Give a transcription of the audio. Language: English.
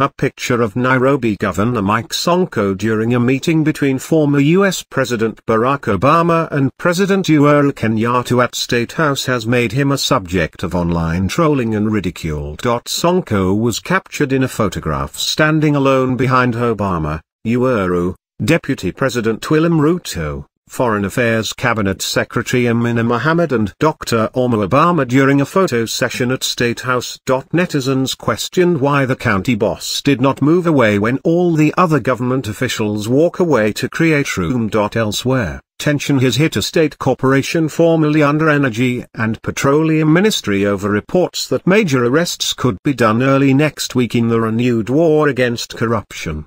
A picture of Nairobi Governor Mike Sonko during a meeting between former U.S. President Barack Obama and President Uhuru Kenyatta at State House has made him a subject of online trolling and ridicule. Sonko was captured in a photograph standing alone behind Obama, Uhuru, Deputy President William Ruto, Foreign Affairs Cabinet Secretary Amina Mohammed and Dr. Auma Obama during a photo session at State House. Netizens questioned why the county boss did not move away when all the other government officials walk away to create room. Elsewhere, tension has hit a state corporation formerly under Energy and Petroleum Ministry over reports that major arrests could be done early next week in the renewed war against corruption.